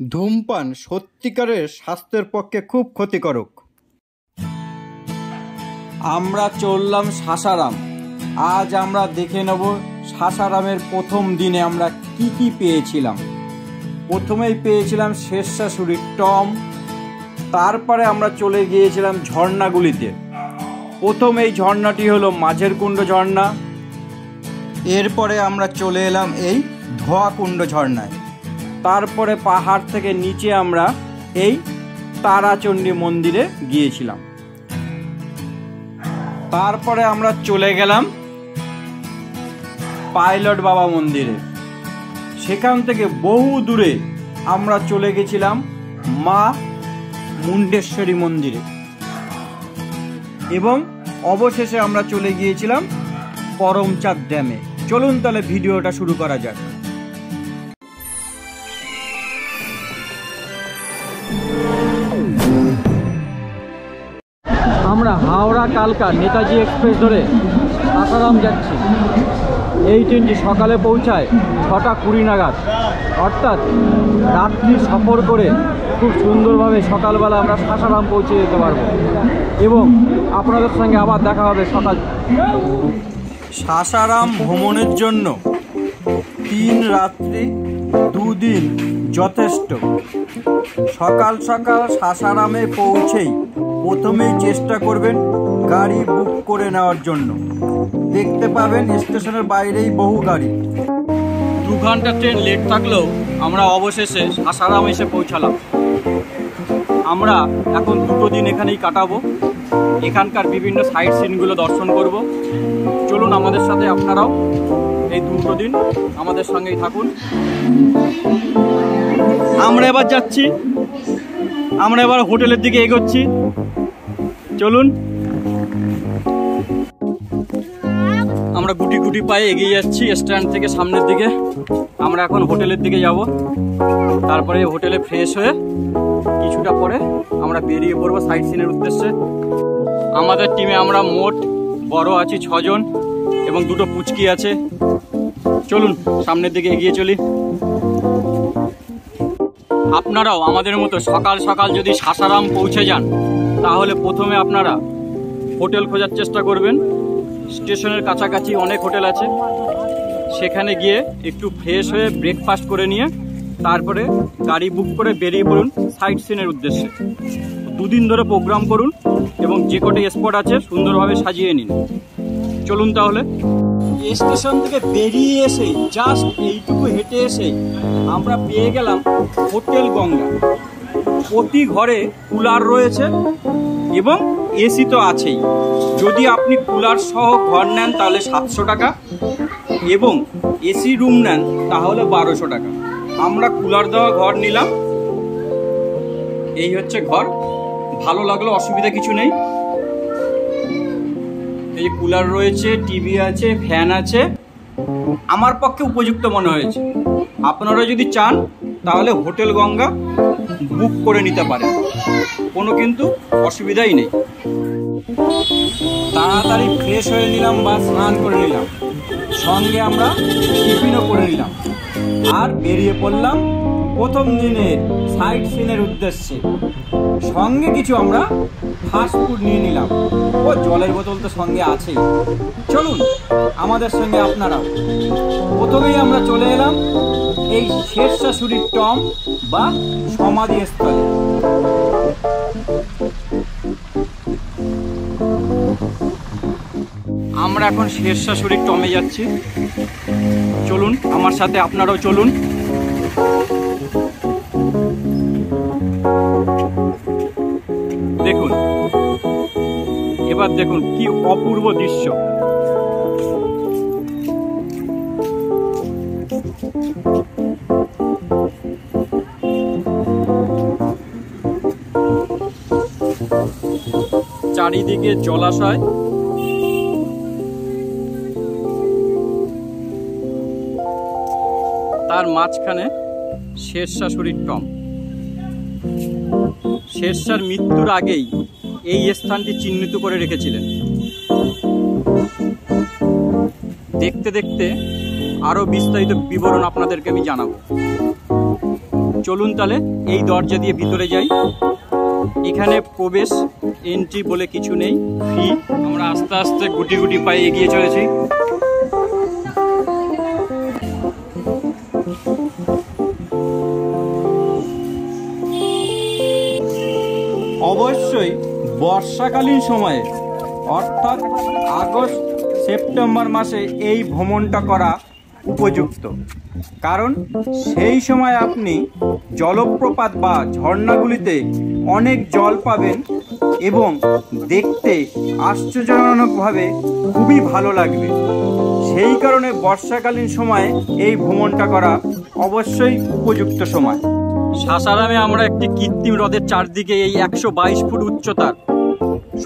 ধূমপান সত্যিকারের স্বাস্থ্যের পক্ষে খুব ক্ষতিকারক। আমরা চললাম সাসারাম। আজ আমরা দেখে নেব সাসারামের প্রথম দিনে আমরা কি কি পেয়েছিলাম। প্রথমেই পেয়েছিলাম শেরশাশুড়ির টম তারপরে আমরা চলে গিয়েছিলাম ঝর্ণাগুলিতে। প্রথম এই ঝর্ণাটি হলো মাঝের কুণ্ড ঝর্ণা। এরপরে আমরা চলে এলাম এই ধোয়াকুণ্ড ঝর্ণায়। তারপরে পাহাড় থেকে নিচে আমরা এই তারাচণ্ডী মন্দিরে গিয়েছিলাম। তারপরে আমরা চলে গেলাম পাইলট বাবা মন্দিরে। সেখান থেকে বহু দূরে আমরা চলে গেছিলাম মা মুন্ডেশ্বরী মন্দিরে। এবং অবশেষে আমরা চলে গিয়েছিলাম করমচাঁদ ড্যামে। চলুন তাহলে ভিডিওটা শুরু করা যাক। হাওড়া কালকা নেতাজি এক্সপ্রেস ধরে আসারাম যাচ্ছি। এই ট্রেনটি সকালে পৌঁছায় ছটা কুড়ি নাগাদ। অর্থাৎ রাত্রি সফর করে খুব সুন্দরভাবে সকালবেলা আমরা সাসারাম পৌঁছে যেতে পারব। এবং আপনাদের সঙ্গে আবার দেখা হবে সকাল সাসারাম ভ্রমণের জন্য। তিন রাত্রি, দুদিন যথেষ্ট। সকাল সকাল সাসারামে পৌঁছেই প্রথমেই চেষ্টা করবেন গাড়ি বুক করে নেওয়ার জন্য। দেখতে পাবেন স্টেশনের বাইরেই বহু গাড়ি। দু ঘণ্টা ট্রেন লেট থাকলেও আমরা অবশেষে সাসারাম এসে পৌঁছালাম। আমরা এখন দুটো দিন এখানেই কাটাবো। এখানকার বিভিন্ন সাইট সিনগুলো দর্শন করব। চলুন আমাদের সাথে আপনারাও এই দুটো দিন আমাদের সঙ্গেই থাকুন। আমরা এবার যাচ্ছি। আমরা এবার হোটেলের দিকে এগোচ্ছি। চলুন। আমরা গুটি গুটি পায়ে এগিয়ে যাচ্ছি স্ট্যান্ড থেকে সামনের দিকে। আমরা এখন হোটেলের দিকে যাব। তারপরে হোটেলে ফ্রেশ হয়ে কিছুটা পরে আমরা বেরিয়ে পড়ব সাইট সিনের উদ্দেশ্যে। আমাদের টিমে আমরা মোট বড় আছি ছজন এবং দুটো পুচকি আছে। চলুন, সামনের দিকে এগিয়ে চলি। আপনারাও আমাদের মতো সকাল সকাল যদি সাসারাম পৌঁছে যান তাহলে প্রথমে আপনারা হোটেল খোঁজার চেষ্টা করবেন। স্টেশনের কাছাকাছি অনেক হোটেল আছে। সেখানে গিয়ে একটু ফ্রেশ হয়ে ব্রেকফাস্ট করে নিয়ে তারপরে গাড়ি বুক করে বেরিয়ে পড়ুন সাইট সিনের উদ্দেশ্যে। দুদিন ধরে প্রোগ্রাম করুন এবং যে কটি স্পট আছে সুন্দরভাবে সাজিয়ে নিন। চলুন তাহলে। স্টেশন থেকে বেরিয়ে এসে জাস্ট এইটুকু হেঁটে এসে আমরা পেয়ে গেলাম হোটেল গঙ্গা। প্রতি ঘরে কুলার রয়েছে এবং এসি তো আছেই। যদি আপনি কুলার সহ ঘর নেন তাহলে সাতশো টাকা এবং এসি রুম নেন তাহলে বারোশো টাকা। আমরা কুলার দেওয়া ঘর নিলাম। এই হচ্ছে ঘর। ভালো লাগল, অসুবিধা কিছু নেই। এই কুলার রয়েছে টিভি আছে ফ্যান আছে। আমার পক্ষে উপযুক্ত মনে হয়েছে। আপনারা যদি চান তাহলে হোটেল গঙ্গা বুক করে নিতে পারেন কোনো কিন্তু অসুবিধাই নেই। তাড়াতাড়ি ফ্রেশ হয়ে নিলাম বা স্নান করে নিলাম। সঙ্গে আমরা টিফিনও করে নিলাম। আর বেরিয়ে পড়লাম প্রথম দিনের সাইট সিনের উদ্দেশ্যে। সঙ্গে কিছু আমরা ফাস্ট ফুড নিয়ে নিলাম। ও, জলের বোতল তো সঙ্গে আছেই। চলুন, আমাদের সঙ্গে আপনারা প্রথমেই আমরা চলে এলাম এই শেরশাশুড়ির টম বা সমাধি স্থলে আমরা এখন শেরশাশুড়ির টমে যাচ্ছি। চলুন, আমার সাথে আপনারাও চলুন। দেখুন, এবার দেখুন কি অপূর্ব দৃশ্য। চারিদিকে জলাশয়। তার মাঝখানে শেরশাশুড়ির টম। শেরশার মৃত্যুর আগেই এই স্থানটি চিহ্নিত করে রেখেছিলেন। দেখতে দেখতে আরও বিস্তারিত বিবরণ আপনাদেরকে আমি জানাব। চলুন তাহলে এই দরজা দিয়ে ভিতরে যাই। এখানে প্রবেশ এন্ট্রি বলে কিছু নেই ফি আমরা আস্তে আস্তে গুটি গুটি পায়ে এগিয়ে চলেছি। অবশ্যই বর্ষাকালীন সময়ে, অর্থাৎ আগস্ট, সেপ্টেম্বর মাসে এই ভ্রমণটা করা উপযুক্ত। কারণ সেই সময় আপনি জলপ্রপাত বা ঝর্ণাগুলিতে অনেক জল পাবেন এবং দেখতে আশ্চর্যজনকভাবে খুবই ভালো লাগবে। সেই কারণে বর্ষাকালীন সময়ে এই ভ্রমণটা করা অবশ্যই উপযুক্ত সময়। সাসারামে আমরা একটি কৃত্রিম হ্রদের চারদিকে এই একশো বাইশ ফুট উচ্চতার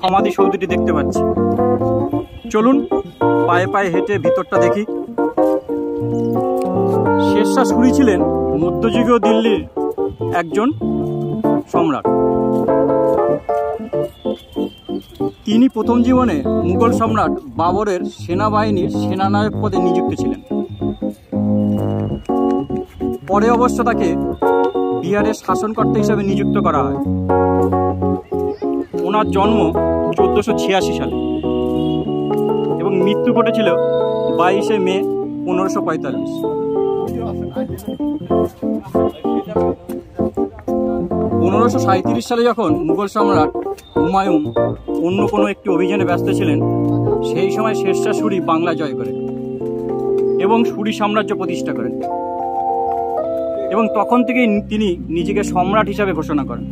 সমাধি সৌধটি দেখতে পাচ্ছি। চলুন, পায়ে পায়ে হেঁটে ভিতরটা দেখি। শেরশাহ সুরি ছিলেন মধ্যযুগীয় দিল্লির একজন সম্রাট। তিনি প্রথম জীবনে মুঘল সম্রাট বাবরের সেনাবাহিনীর সেনানায়ক পদে নিযুক্ত ছিলেন। পরে অবশ্য তাকে বিহারের শাসনকর্তা হিসাবে নিযুক্ত করা হয়। ওনার জন্ম চোদ্দোশো ছিয়াশি সালে এবং মৃত্যু ঘটেছিল বাইশে মে পনেরোশো পঁয়তাল্লিশ। পনেরোশো সাঁত্রিশ সালে যখন মুঘল সম্রাট হুমায়ুন অন্য কোনো একটি অভিযানে ব্যস্ত ছিলেন, সেই সময় শেরশাহ সুরি বাংলা জয় করেন এবং সুরি সাম্রাজ্য প্রতিষ্ঠা করেন। এবং তখন থেকেই তিনি নিজেকে সম্রাট হিসাবে ঘোষণা করেন।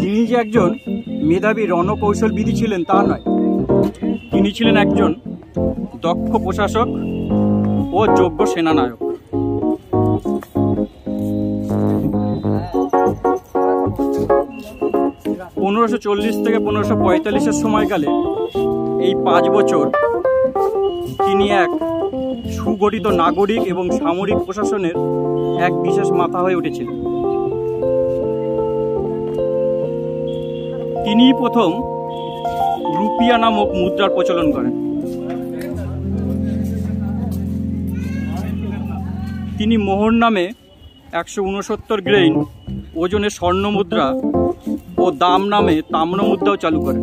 তিনি যে একজন মেধাবী রণকৌশলবিধি ছিলেন তা নয়। তিনি ছিলেন একজন দক্ষ প্রশাসক ও যোগ্য সেনানায়ক। পনেরোশো চল্লিশ থেকে পনেরোশো পঁয়তাল্লিশের সময়কালে এই পাঁচ বছর তিনি এক সুগঠিত নাগরিক এবং সামরিক প্রশাসনের এক বিশেষ মাথা হয়ে উঠেছিলেন। তিনি প্রথম রুপিয়া নামক মুদ্রার প্রচলন করেন। তিনি মোহর নামে একশো উনসত্তর গ্রেইন ওজনের স্বর্ণ মুদ্রা ও দাম নামে তাম্র মুদ্রাও চালু করেন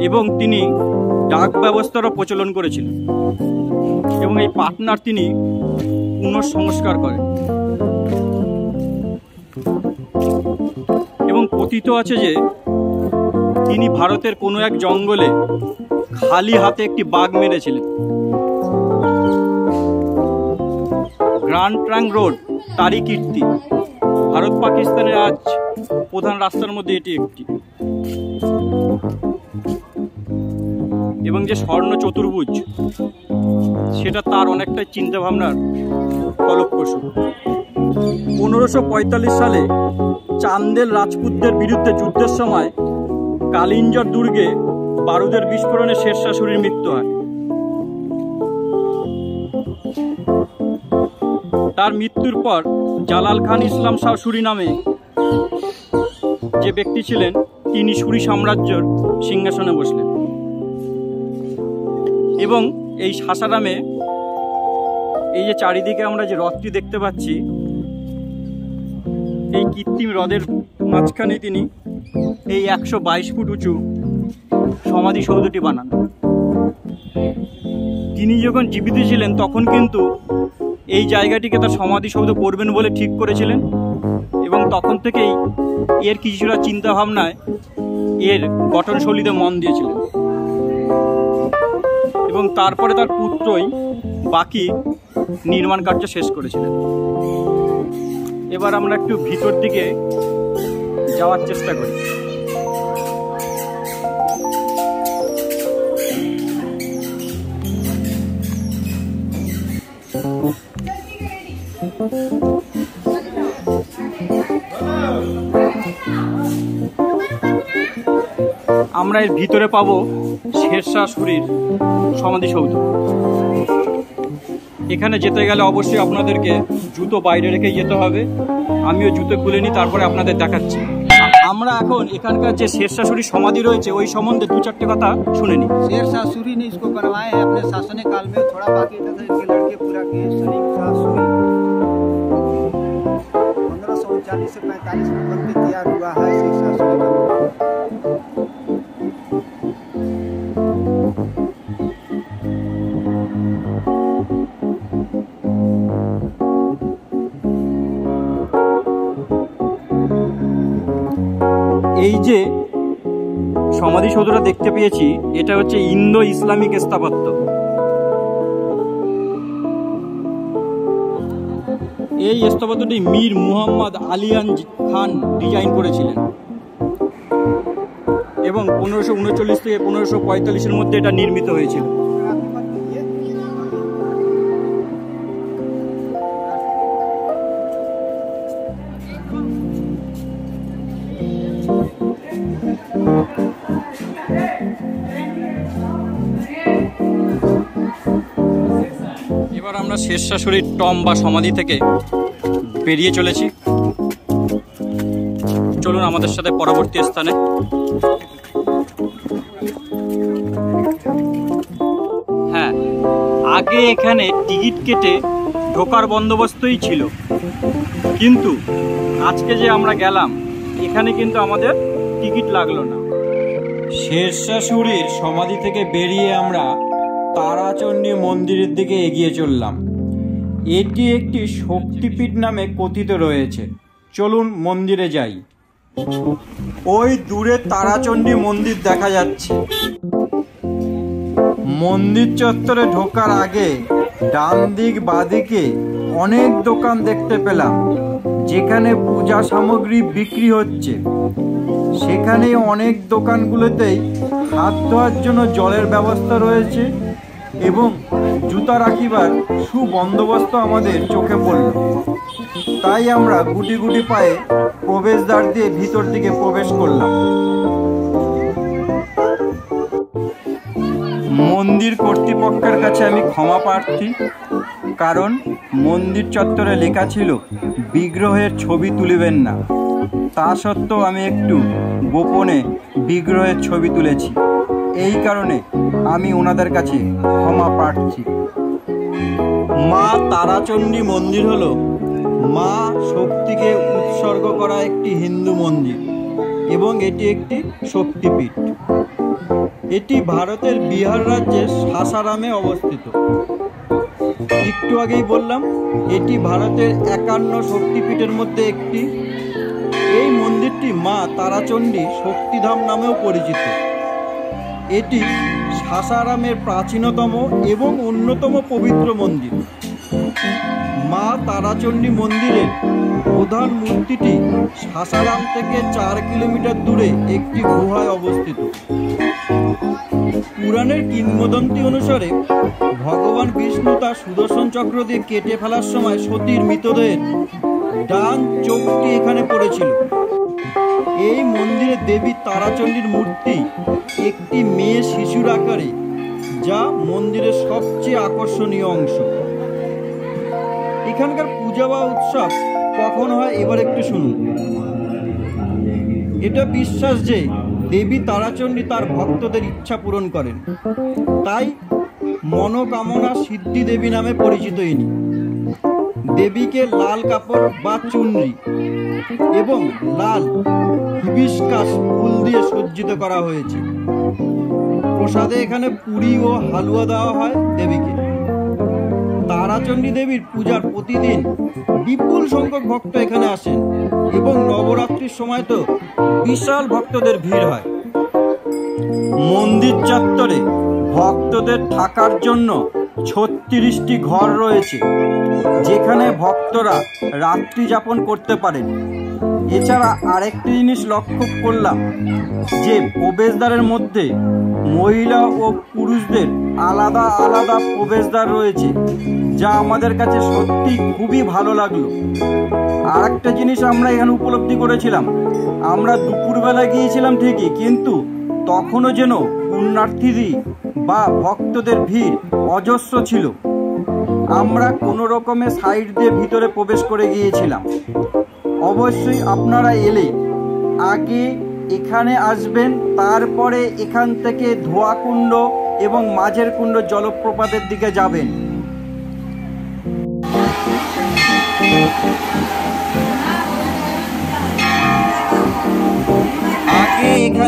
এবং তিনি ডাক ব্যবস্থারও প্রচলন করেছিলেন। এবং এই পাটনার তিনি পুনঃসংস্কার করেন। এবং কথিত আছে যে, তিনি ভারতের কোনো এক জঙ্গলে খালি হাতে একটি বাঘ মেরেছিলেন। গ্র্যান্ড ট্রাঙ্ক রোড, তারই কীর্তি। ভারত পাকিস্তানের আজ প্রধান রাস্তার মধ্যে এটি একটি। এবং যে স্বর্ণ চতুর্ভুজ, সেটা তার অনেকটাই চিন্তা ভাবনার ফলপ্রসূ। পনেরোশো সালে চান্দেল রাজপুতদের বিরুদ্ধে যুদ্ধের সময় কালিঞ্জর দুর্গে বারুদের বিস্ফোরণে শেরশাহ সুরির মৃত্যু হয়। তার মৃত্যুর পর জালাল খান ইসলাম শাহ নামে যে ব্যক্তি ছিলেন, তিনি সুরি সাম্রাজ্যের সিংহাসনে বসলেন। এবং এই সাসারামে এই যে চারিদিকে আমরা যে হ্রদটি দেখতে পাচ্ছি, এই কৃত্রিম হ্রদের মাঝখানে তিনি এই একশো বাইশ ফুট উঁচু সমাধিসৌধটি বানান। তিনি যখন জীবিত ছিলেন, তখন কিন্তু এই জায়গাটিকে তার সমাধিসৌধ করবেন বলে ঠিক করেছিলেন। এবং তখন থেকেই এর কিছুটা চিন্তা ভাবনায় এর গঠনশৈলীতে মন দিয়েছিলেন। এবং তারপরে তার পুত্রই বাকি নির্মাণ কার্য শেষ করেছিলেন। এবার আমরা একটু ভিতর দিকে যাওয়ার চেষ্টা করি। আমরা এর ভিতরে পাবো শেরশাহ সুরির সমাধিসৌধ এখানে যেতে গেলে অবশ্যই আপনাদেরকে জুতো বাইরে রেখে যেতে হবে আমিও জুতো খুলে নিই তারপরে আপনাদের দেখাচ্ছি আমরা আমরা এখন এখানকার যে শেরশাশুড়ি সমাধি রয়েছে ওই সম্বন্ধে দু चारटे কথা শুনে নিই शेर शाह सूरी ने इसको बनवाए हैं अपने शासन काल में थोड़ा बाकी था तो इनके लड़के पूरा किए सलीम शाह सूरी पंद्रह सौ उनचालीस से पैंतालीस में बन के तैयार हुआ है शेर शाह सूरी का যে সমাধিসৌধটা দেখতে পেয়েছি, এটা হচ্ছে ইন্দো ইসলামিক স্থাপত্য। এই স্থাপত্যটি মীর মুহাম্মদ আলিয়ান খান ডিজাইন করেছিলেন। এবং পনেরোশো উনচল্লিশ থেকে পনেরোশো পঁয়তাল্লিশের মধ্যে এটা নির্মিত হয়েছিল। শেরশাশুড়ির টম বা সমাধি থেকে বেরিয়ে চলেছি। চলুন আমাদের সাথে পরবর্তী স্থানে। হ্যাঁ আগে এখানে টিকিট কেটে ঢোকার বন্দোবস্তই ছিল। কিন্তু আজকে যে আমরা গেলাম, এখানে কিন্তু আমাদের টিকিট লাগল না। শেরশাশুড়ির সমাধি থেকে বেরিয়ে আমরা তারাচণ্ডী মন্দিরের দিকে এগিয়ে চললাম। এটি একটি শক্তিপীঠ নামে কথিত রয়েছে। চলুন মন্দিরে যাই। ওই দূরে তারাচণ্ডী মন্দির দেখা যাচ্ছে। মন্দির চত্বরে ঢোকার আগে ডান দিক বাদিকে অনেক দোকান দেখতে পেলাম, যেখানে পূজা সামগ্রী বিক্রি হচ্ছে। সেখানে অনেক দোকানগুলোতেই হাত ধোয়ার জন্য জলের ব্যবস্থা রয়েছে। এবং জুতা রাখিবার সুবন্দোবস্ত আমাদের চোখে পড়ল। তাই আমরা গুটি গুটি পায়ে প্রবেশদ্বার দিয়ে ভিতর দিকে প্রবেশ করলাম। মন্দির কর্তৃপক্ষের কাছে আমি ক্ষমা প্রার্থী, কারণ মন্দির চত্বরে লেখা ছিল, বিগ্রহের ছবি তুলিবেন না। তা সত্ত্বেও আমি একটু গোপনে বিগ্রহের ছবি তুলেছি। এই কারণে আমি ওনাদের কাছে ক্ষমা প্রার্থী। মা তারাচণ্ডী মন্দির হলো মা শক্তিকে উৎসর্গ করা একটি হিন্দু মন্দির এবং এটি একটি শক্তিপীঠ। এটি ভারতের বিহার রাজ্যের সাসারামে অবস্থিত। একটু আগেই বললাম, এটি ভারতের একান্ন শক্তিপীঠের মধ্যে একটি। এই মন্দিরটি মা তারাচণ্ডী শক্তিধাম নামেও পরিচিত। এটি সাসারামের প্রাচীনতম এবং অন্যতম পবিত্র মন্দির। মা তারাচণ্ডী মন্দিরের প্রধান মূর্তিটি সাসারাম থেকে চার কিলোমিটার দূরে একটি গুহায় অবস্থিত। পুরাণের কিংবদন্তি অনুসারে ভগবান বিষ্ণু তার সুদর্শন চক্র দিয়ে কেটে ফেলার সময় সতীর মৃতদেহের ডান চোখটি এখানে পড়েছিল। এই মন্দিরে দেবী তারাচণ্ডীর মূর্তি একটি মেয়ে শিশুর আকারে, যা মন্দিরের সবচেয়ে আকর্ষণীয় অংশ। এখানকার পূজা বা উৎসব কখন হয় এবার একটু শুনুন। এটা বিশ্বাস যে দেবী তারাচণ্ডী তার ভক্তদের ইচ্ছা পূরণ করেন। তাই মনোকামনা সিদ্ধি দেবী নামে পরিচিত ইনি। দেবীকে লাল কাপড় বা চুনরি এবং লাল হিবিস্কাস ফুল দিয়ে সজ্জিত করা হয়েছে। প্রসাদে এখানে পুরি ও হালুয়া দেওয়া হয় দেবীকে। তারাচণ্ডী দেবীর পূজার প্রতিদিন বিপুল সংখ্যক ভক্ত এখানে আসেন এবং নবরাত্রির সময় তো বিশাল ভক্তদের ভিড় হয়। মন্দির চত্বরে ভক্তদের থাকার জন্য ছত্রিশটি ঘর রয়েছে, যেখানে ভক্তরা রাত্রি যাপন করতে পারেন। এছাড়া আরেকটি জিনিস লক্ষ্য করলাম, যে প্রবেশদ্বারের মধ্যে মহিলা ও পুরুষদের আলাদা আলাদা প্রবেশদ্বার রয়েছে, যা আমাদের কাছে সত্যি খুবই ভালো লাগল। আর একটা জিনিস আমরা এখানে উপলব্ধি করেছিলাম, আমরা দুপুরবেলা গিয়েছিলাম ঠিকই, কিন্তু তখনও যেন পুণ্যার্থীদি বা ভক্তদের ভিড় অজস্র ছিল। আমরা কোনো রকমে সাইড দিয়ে ভিতরে প্রবেশ করে গিয়েছিলাম। অবশ্যই আপনারা এলে। আগে এখানে আসবেন, তারপরে এখান থেকে ধোয়াকুণ্ড এবং মাঝের কুণ্ড জলপ্রপাতের দিকে যাবেন।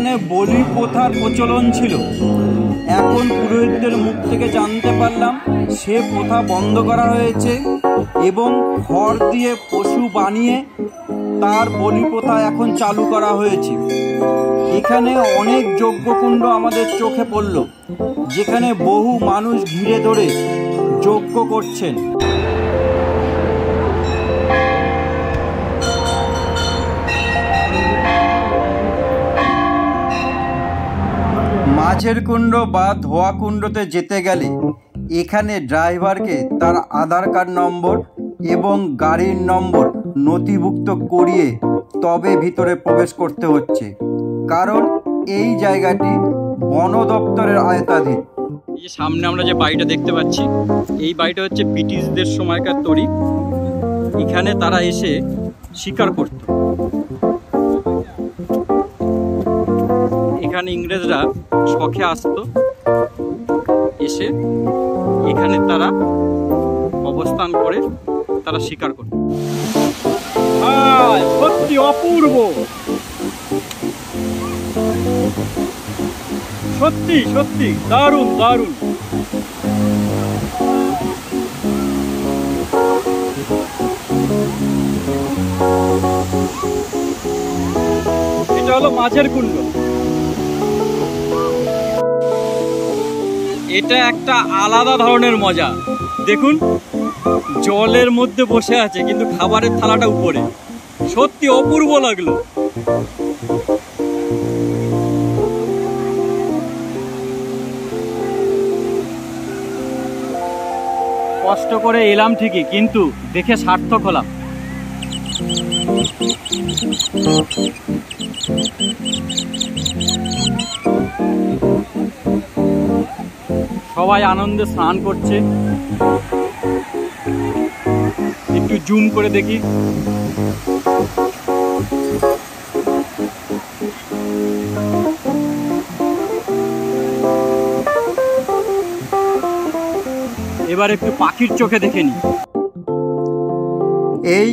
এখানে বলি প্রথার প্রচলন ছিল। এখন পুরোহিতদের মুখ থেকে জানতে পারলাম, সে প্রথা বন্ধ করা হয়েছে এবং খড় দিয়ে পশু বানিয়ে তার বলি প্রথা এখন চালু করা হয়েছে। এখানে অনেক যজ্ঞকুণ্ড আমাদের চোখে পড়ল, যেখানে বহু মানুষ ঘিরে ধরে যজ্ঞ করছেন। মাঝের কুণ্ড বা ধোয়া কুণ্ডতে যেতে গেলে এখানে ড্রাইভারকে তার আধার কার্ড নম্বর এবং গাড়ির নম্বর নথিভুক্ত করিয়ে তবে ভিতরে প্রবেশ করতে হচ্ছে। কারণ এই জায়গাটি বন দপ্তরের আয়তাধীন এই যে সামনে আমরা যে বাড়িটা দেখতে পাচ্ছি, এই বাড়িটা হচ্ছে ব্রিটিশদের সময়কার তৈরি এখানে তারা এসে শিকার করত। এখানে ইংরেজরা শখে আসতো এসে এখানে তারা অবস্থান করে, তারা শিকার করত। সত্যি অপূর্ব। সত্যি সত্যি, দারুণ দারুণ। এটা হলো মাঝের কুণ্ড এটা একটা আলাদা ধরনের মজা। দেখুন, জলের মধ্যে বসে আছে, কিন্তু খাবারের থালাটা উপরে। সত্যি অপূর্ব লাগল। কষ্ট করে এলাম ঠিকই, কিন্তু দেখে সার্থক হলাম। সবাই আনন্দে স্নান করছে। একটু জুম করে দেখি। এবার একটু পাখির চোখে দেখে নি। এই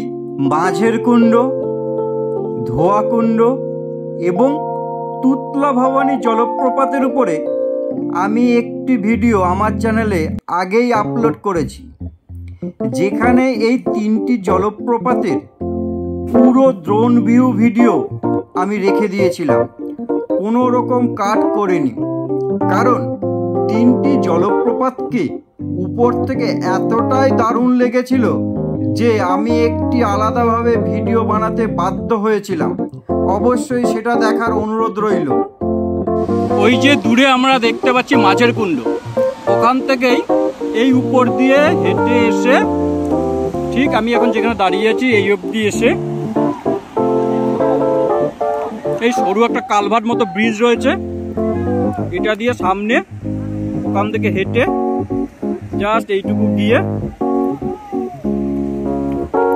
মাঝের কুণ্ড, ধোয়া কুণ্ড এবং তুতলা ভবানী জলপ্রপাতের উপরে আমি একটি ভিডিও আমার চ্যানেলে আগেই আপলোড করেছি, যেখানে এই তিনটি জলপ্রপাতের পুরো ড্রোন ভিউ ভিডিও আমি রেখে দিয়েছিলাম। কোনো রকম কাট করিনি, কারণ তিনটি জলপ্রপাতকে উপর থেকে এতটাই দারুণ লেগেছিল যে আমি একটি আলাদাভাবে ভিডিও বানাতে বাধ্য হয়েছিলাম। অবশ্যই সেটা দেখার অনুরোধ রইল। ওই যে দূরে আমরা দেখতে পাচ্ছি মাছের কুণ্ড। ওখান থেকেই এই উপর দিয়ে হেঁটে এসে, ঠিক আমি এখন যেখানে দাঁড়িয়ে আছি, এই অবধি এসে এই সরু একটা কালভার মতো ব্রিজ রয়েছে। এটা দিয়ে সামনে ওখান থেকে হেঁটে জাস্ট এইটুকু গিয়ে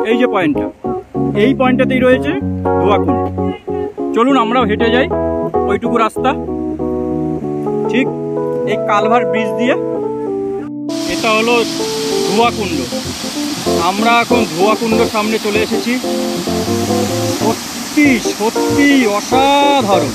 এই যে পয়েন্টটা এই পয়েন্টটাতেই রয়েছে ধোয়াকুণ্ড চলুন আমরাও হেঁটে যাই, ওইটুকু রাস্তা। ঠিক? এই কালভার ব্রিজ দিয়ে এটা হলো ধোয়াকুণ্ড। আমরা এখন ধোয়াকুণ্ড সামনে চলে এসেছি। সত্যি সত্যি অসাধারণ।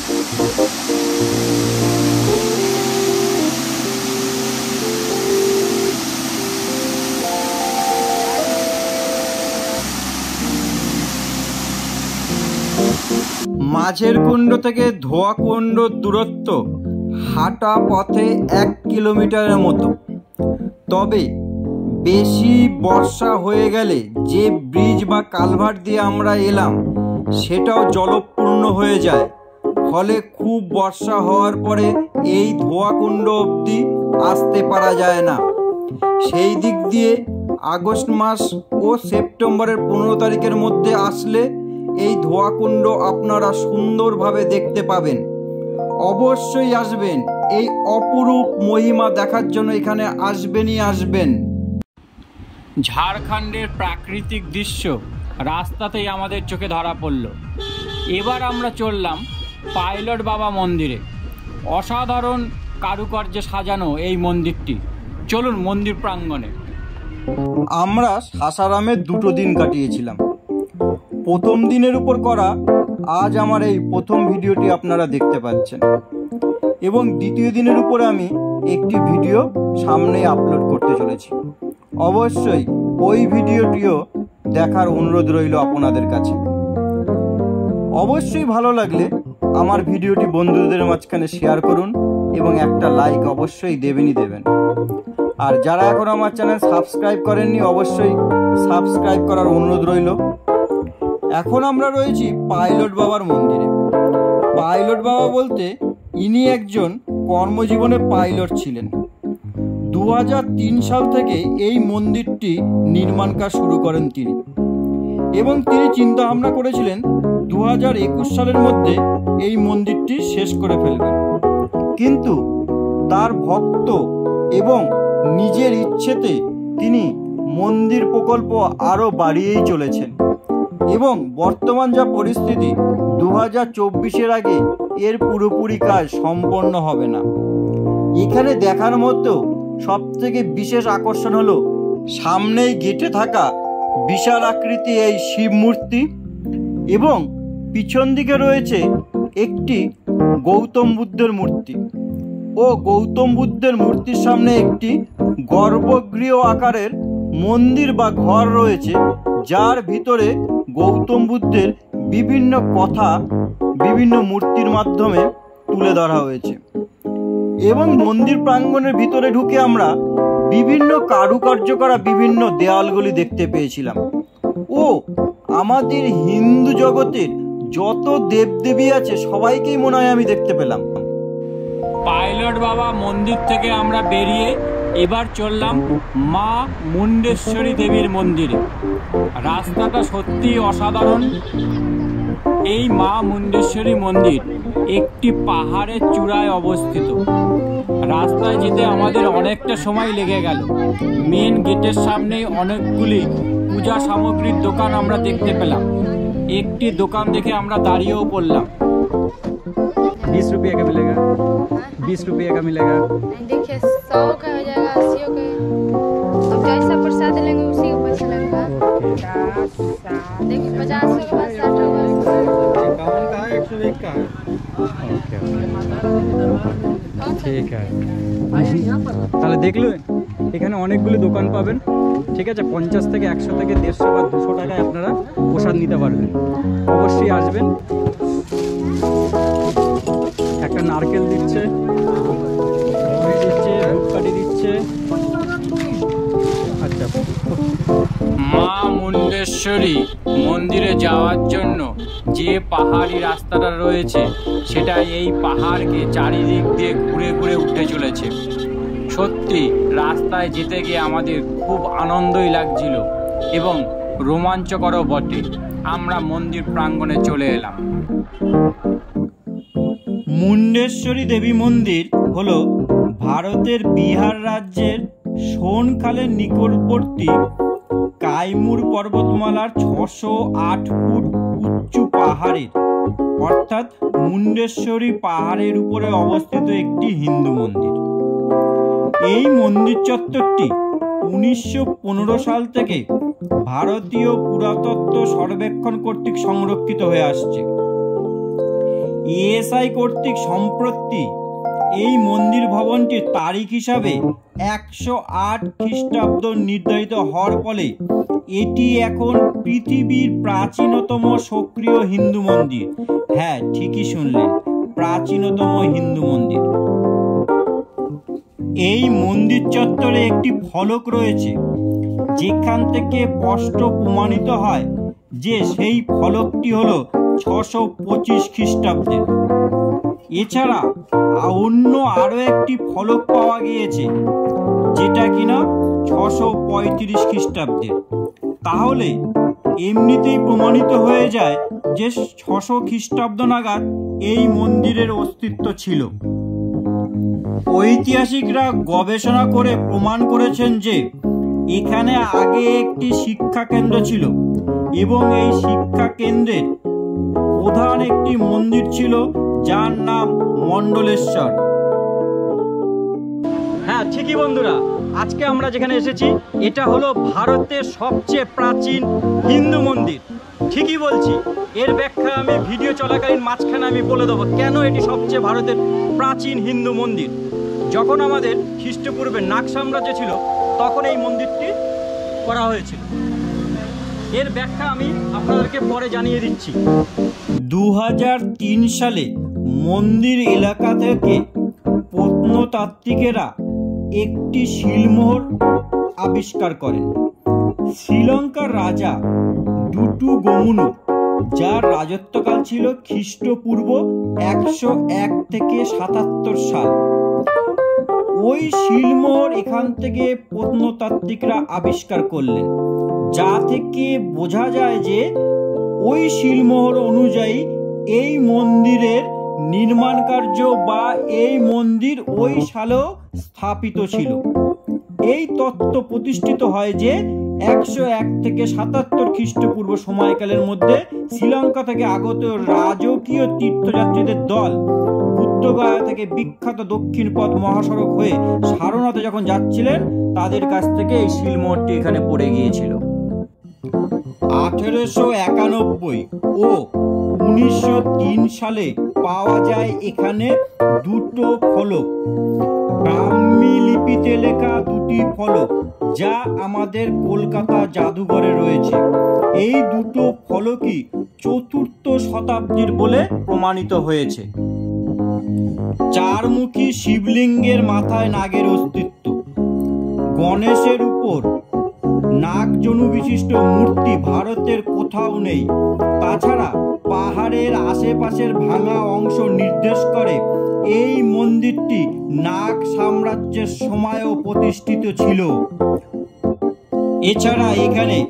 মাঝের কুণ্ড থেকে ধোয়া কুণ্ডর দূরত্ব হাঁটা পথে এক কিলোমিটারের মতো। তবে বেশি বর্ষা হয়ে গেলে যে ব্রিজ বা কালভার্ট দিয়ে আমরা এলাম, সেটাও জলপূর্ণ হয়ে যায়। ফলে খুব বর্ষা হওয়ার পরে এই ধোয়াকুণ্ড অবধি আসতে পারা যায় না। সেই দিক দিয়ে আগস্ট মাস ও সেপ্টেম্বরের পনেরো তারিখের মধ্যে আসলে এই ধোয়াকুণ্ড আপনারা সুন্দরভাবে দেখতে পাবেন। অবশ্যই আসবেন। এই অপরূপ মহিমা দেখার জন্য এখানে আসবেনই আসবেন। ঝাড়খণ্ডের প্রাকৃতিক দৃশ্য রাস্তাতেই আমাদের চোখে ধরা পড়ল। এবার আমরা চললাম পাইলট বাবা মন্দিরে। অসাধারণ কারুকার্যে সাজানো এই মন্দিরটি। চলুন মন্দির প্রাঙ্গণে। আমরা সাসারামে দুটো দিন কাটিয়েছিলাম। প্রথম দিনের উপর করা আজ আমার এই প্রথম ভিডিওটি আপনারা দেখতে পাচ্ছেন। এবং দ্বিতীয় দিনের উপরে আমি একটি ভিডিও সামনেই আপলোড করতে চলেছি। অবশ্যই ওই ভিডিওটিও দেখার অনুরোধ রইল আপনাদের কাছে। অবশ্যই ভালো লাগলে আমার ভিডিওটি বন্ধুদের মাঝখানে শেয়ার করুন এবং একটা লাইক অবশ্যই দেবেনই দেবেন। আর যারা এখন আমার চ্যানেল সাবস্ক্রাইব করেননি, অবশ্যই সাবস্ক্রাইব করার অনুরোধ রইল। এখন আমরা রয়েছি পাইলট বাবার মন্দিরে। পাইলট বাবা বলতে ইনি একজন কর্মজীবনে পাইলট ছিলেন। দু হাজার তিন সাল থেকে এই মন্দিরটি নির্মাণ কাজ শুরু করেন তিনি। এবং তিনি চিন্তা ভাবনা করেছিলেন দু একুশ সালের মধ্যে এই মন্দিরটি শেষ করে ফেলবেন। কিন্তু তার ভক্ত এবং নিজের ইচ্ছেতে তিনি মন্দির প্রকল্প আরও বাড়িয়েই চলেছেন। এবং বর্তমান যা পরিস্থিতি দু হাজার চব্বিশের আগে এর পুরোপুরি কাজ সম্পন্ন হবে না। এখানে দেখার মতো সব থেকে বিশেষ আকর্ষণ হলো, সামনেই গেটে থাকা বিশাল আকৃতি এই শিব মূর্তি এবং পিছন দিকে রয়েছে একটি গৌতম বুদ্ধের মূর্তি। ও গৌতম বুদ্ধের মূর্তির সামনে একটি গর্ভগৃহ আকারের মন্দির বা ঘর রয়েছে, যার ভিতরে গৌতম বুদ্ধের বিভিন্ন কথা বিভিন্ন মূর্তির মাধ্যমে তুলে ধরা হয়েছে। এবং মন্দির প্রাঙ্গণের ভিতরে ঢুকে আমরা বিভিন্ন কারুকার্য করা বিভিন্ন দেয়ালগুলি দেখতে পেয়েছিলাম। ও, আমাদের হিন্দু জগতের যত দেবদেবী আছে, সবাইকেই মনে হয় আমি দেখতে পেলাম। পাইলট বাবা মন্দির থেকে আমরা বেরিয়ে এবার চললাম মা মুন্ডেশ্বরী দেবীর মন্দিরে। রাস্তাটা সত্যি অসাধারণ এই মা মুন্ডেশ্বরী মন্দির একটি পাহাড়ের চূড়ায় অবস্থিত রাস্তায় যেতে আমাদের অনেকটা সময় লেগে গেল মেন গেটের সামনেই অনেকগুলি পূজা সামগ্রীর দোকান আমরা দেখতে পেলাম একটি দোকান দেখে আমরা দাঁড়িয়েও পড়লাম बीस रुपये का मिलेगा बीस रुपये का मिलेगा नहीं देखिए सौ का हो जाएगा अस्सी का अब जैसा प्रसाद लेंगे उसी पचास के बाद साठ होगा इक्यावन का है एक सौ एक का है ओके कौन सा ঠিক আছে তাহলে দেখলেন এখানে অনেকগুলো দোকান পাবেন ঠিক আছে পঞ্চাশ থেকে একশো থেকে দেড়শো বা দুশো টাকায় আপনারা প্রসাদ নিতে পারবেন অবশ্যই আসবেন একটা নারকেল দিচ্ছে মা মুন্ডেশ্বরী মন্দিরে যাওয়ার জন্য যে পাহাড়ি রাস্তাটা রয়েছে, সেটা এই পাহাড়কে চারিদিক দিয়ে ঘুরে ঘুরে উঠে চলেছে। সত্যি, রাস্তায় যেতে গিয়ে আমাদের খুব আনন্দই লাগছিল এবং রোমাঞ্চকরও বটে। আমরা মন্দির প্রাঙ্গণে চলে এলাম। মুন্ডেশ্বরী দেবী মন্দির হল ভারতের বিহার রাজ্যের সোনখালের নিকটবর্তী কাইমুর পর্বতমালার ছশো আট ফুট উঁচু পাহাড়ের, অর্থাৎ মুন্ডেশ্বরী পাহাড়ের উপরে অবস্থিত একটি হিন্দু মন্দির। এই মন্দির চত্বরটি উনিশশো পনেরো সাল থেকে ভারতীয় পুরাতত্ত্ব সর্বেক্ষণ কর্তৃক সংরক্ষিত হয়ে আসছে। ইএসআই কর্তৃক সম্প্রতি এই মন্দির ভবনটির তারিখ হিসাবে একশো আট খ্রিস্টাব্দ নির্ধারিত হওয়ার ফলে এটি এখন পৃথিবীর প্রাচীনতম সক্রিয় হিন্দু মন্দির। হ্যাঁ ঠিকই শুনলেন, প্রাচীনতম হিন্দু মন্দির। এই মন্দির চত্বরে একটি ফলক রয়েছে, যেখান থেকে স্পষ্ট প্রমাণিত হয় যে সেই ফলকটি হলো ছশো পঁচিশ খ্রিস্টাব্দের এছাড়া অন্য আরও একটি ফলক পাওয়া গিয়েছে যেটা কিনা ছশো পঁয়ত্রিশ খ্রিস্টাব্দের তাহলে এমনিতেই প্রমাণিত হয়ে যায় যে ছশো খ্রিস্টাব্দ নাগাদ এই মন্দিরের অস্তিত্ব ছিল। ঐতিহাসিকরা গবেষণা করে প্রমাণ করেছেন যে এখানে আগে একটি শিক্ষা কেন্দ্র ছিল এবং এই শিক্ষা কেন্দ্রের প্রধান একটি মন্দির ছিল যার নাম মণ্ডলেশ্বর। হ্যাঁ ঠিকই বন্ধুরা। আজকে আমরা যেখানে এসেছি, এটা হলো ভারতের সবচেয়ে প্রাচীন হিন্দু মন্দির। ঠিকই বলছি, এর ব্যাখ্যা আমি ভিডিও চলাকালীন মাঝখানে আমি বলে দেবো কেন এটি সবচেয়ে ভারতের প্রাচীন হিন্দু মন্দির। যখন আমাদের খ্রিস্টপূর্বে নাগ সাম্রাজ্য ছিল, তখন এই মন্দিরটি করা হয়েছিল। এর ব্যাখ্যা আমি আপনাদেরকে পরে জানিয়ে দিচ্ছি। দু হাজার তিন সালে মন্দির এলাকা থেকে প্রত্নতাত্ত্বিকেরা একটি শিলমোহর আবিষ্কার করেন। শ্রীলঙ্কার রাজা ডুটু গমুনু, যার রাজত্বকাল ছিল খ্রিস্টপূর্ব একশো এক থেকে সাতাত্তর সাল। ওই শিলমোহর এখান থেকে প্রত্নতাত্ত্বিকরা আবিষ্কার করলেন, যা থেকে বোঝা যায় যে ওই শিলমোহর অনুযায়ী এই মন্দিরের নির্মাণ কার্য বা এই মন্দির ওই সালেও স্থাপিত ছিল। এই তত্ত্ব প্রতিষ্ঠিত হয় যে একশো এক থেকে সাতাত্তর খ্রিস্টপূর্ব সময়কালের মধ্যে শ্রীলঙ্কা থেকে আগত রাজকীয় তীর্থযাত্রীদের দল বুদ্ধগয়া থেকে বিখ্যাত দক্ষিণ পথ মহাসড়ক হয়ে সারনাথে যখন যাচ্ছিলেন, তাদের কাছ থেকে এই শিলমোহরটি এখানে পড়ে গিয়েছিল। আঠেরোশো একানব্বই ও উনিশশো তিন সালে পাওয়া যায় এখানে দুটো ফলক। ব্রাহ্মী লিপিতে লেখা দুটি ফলক, যা আমাদের কলকাতা জাদুঘরে রয়েছে। এই দুটো ফলকই চতুর্থ শতাব্দীর বলে প্রমাণিত হয়েছে। চারমুখী শিবলিঙ্গের মাথায় নাগের অস্তিত্ব। গণেশের উপর নাগজনু বিশিষ্ট মূর্তি ভারতের কোথাও নেই। তাছাড়া পাহাড়ের আশেপাশের ভাঙা অংশ নির্দেশ করে। এই মন্দিরটি নাগ সাম্রাজ্যের সময়ও প্রতিষ্ঠিত ছিল। এছাড়া এখানে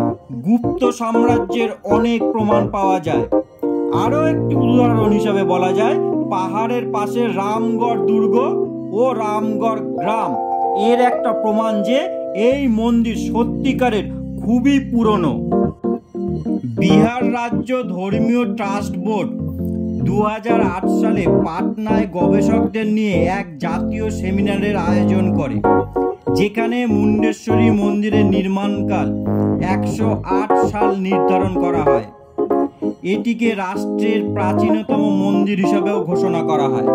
গুপ্ত সাম্রাজ্যের অনেক প্রমাণ পাওয়া যায়। আরও একটি উদাহরণ হিসাবে বলা যায়, পাহাড়ের পাশে রামগড় দুর্গ ও রামগড় গ্রাম। এর একটা প্রমাণ যে এই মন্দির সত্যিকারের খুবই পুরনো। বিহার রাজ্য ধর্মীয় ট্রাস্ট বোর্ড দু হাজার আট সালে পাটনায় গবেষকদের নিয়ে এক জাতীয় সেমিনারের আয়োজন করে, যেখানে মুন্ডেশ্বরী মন্দিরের নির্মাণকাল একশো আট সাল নির্ধারণ করা হয়। এটিকে রাষ্ট্রের প্রাচীনতম মন্দির হিসাবেও ঘোষণা করা হয়।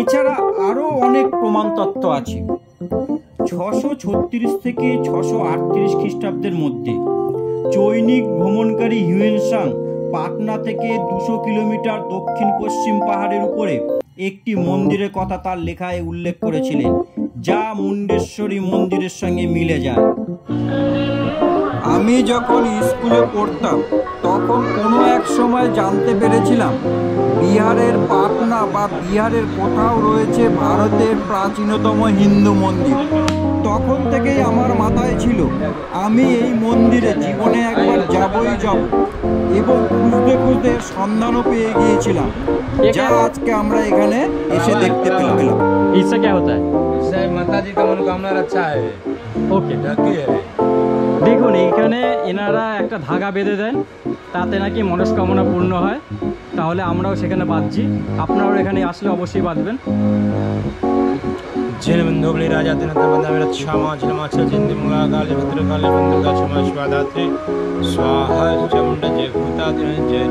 এছাড়া আরও অনেক প্রমাণ তত্ত্ব আছে। ছশো ছত্রিশ থেকে ছশো আটত্রিশ খ্রিস্টাব্দের মধ্যে চৈনিক ভ্রমণকারী হিউয়েনসাং পাটনা থেকে দুশো কিলোমিটার দক্ষিণ পশ্চিম পাহাড়ের উপরে একটি মন্দিরের কথা তার লেখায় উল্লেখ করেছিলেন, যা মুন্ডেশ্বরী মন্দিরের সঙ্গে মিলে যায়। আমি যখন স্কুলে পড়তাম, তখন কোনো এক সময় জানতে পেরেছিলাম বিহারের পাটনা বা বিহারের কোথাও রয়েছে ভারতের প্রাচীনতম হিন্দু মন্দির তখন থেকেই আমার মাথায় ছিল আমি এই মন্দিরে জীবনে একবার যাবই যাব এবং খুঁজতে খুঁজতে এর সন্ধানও পেয়ে গিয়েছিলাম যা আজকে আমরা এখানে এসে দেখতে পেলাম इससे क्या होता है इससे माता जी का मनोकामना रक्षा है ওকে ढकी है দেখুন এইখানে এনারা একটা ধাগা বেঁধে দেন তাতে নাকি মনস্কামনা পূর্ণ হয় তাহলে আমরাও সেখানে বাঁধছি আপনারাও এখানে আসলে অবশ্যই বাঁধবেন जिन बंधु बलि राजा दिन बंदा मेरा क्षमा क्षमा जिंद मुला काले भद्र काले बंधु का क्षमा स्वादाते स्वाहा चमुंड जय भूता दिन जय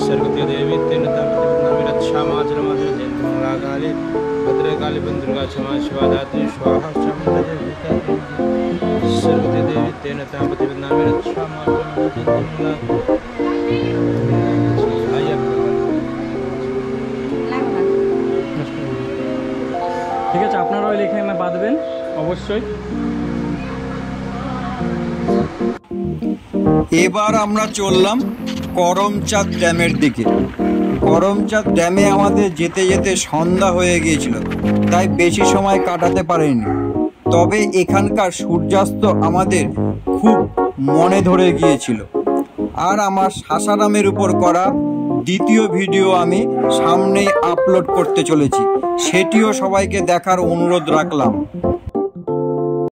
सरगति देवी तेन तपति बंदा मेरा क्षमा क्षमा जिंद मुला काले भद्र काले बंधु का क्षमा स्वादाते स्वाहा चमुंड जय भूता दिन जय सरगति देवी तेन तपति बंदा मेरा क्षमा क्षमा जिंद मुला আপনারাও এখানে বাঁধবেন, অবশ্যই। এবার আমরা চললাম করমচাঁদ ড্যামের দিকে। করমচাঁদ ড্যামে আমাদের যেতে যেতে সন্ধ্যা হয়ে গিয়েছিল, তাই বেশি সময় কাটাতে পারিনি। তবে এখানকার সূর্যাস্ত আমাদের খুব মনে ধরে গিয়েছিল। আর আমার সাসারামের উপর করা দ্বিতীয় ভিডিও আমি সামনেই আপলোড করতে চলেছি। সেটিও সবাইকে দেখার অনুরোধ রাখলাম।